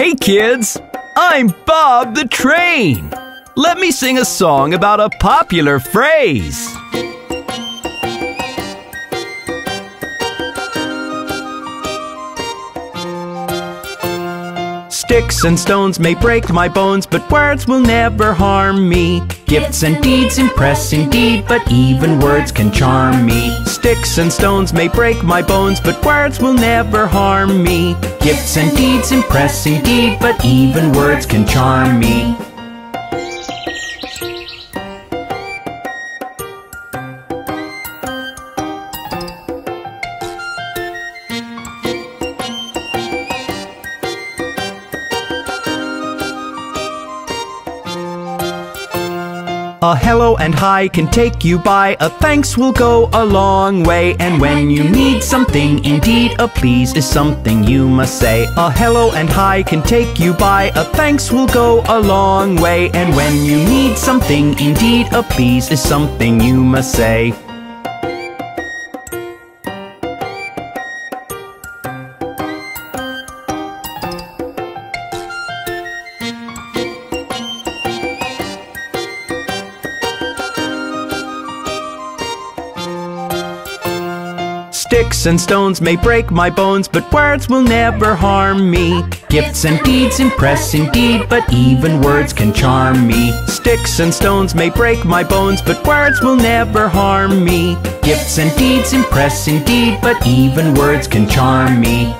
Hey kids, I'm Bob the Train. Let me sing a song about a popular phrase. Sticks and stones may break my bones, but words will never harm me. Gifts and deeds impress indeed, but even words can charm me. Sticks and stones may break my bones, but words will never harm me. Gifts and deeds impress indeed, but even words can charm me. A hello and hi can take you by, a thanks will go a long way. And when you need something, indeed, a please is something you must say. A hello and hi can take you by, a thanks will go a long way. And when you need something, indeed, a please is something you must say. Sticks and stones may break my bones, but words will never harm me. Gifts and deeds impress indeed, but even words can charm me. Sticks and stones may break my bones, but words will never harm me. Gifts and deeds impress indeed, but even words can charm me.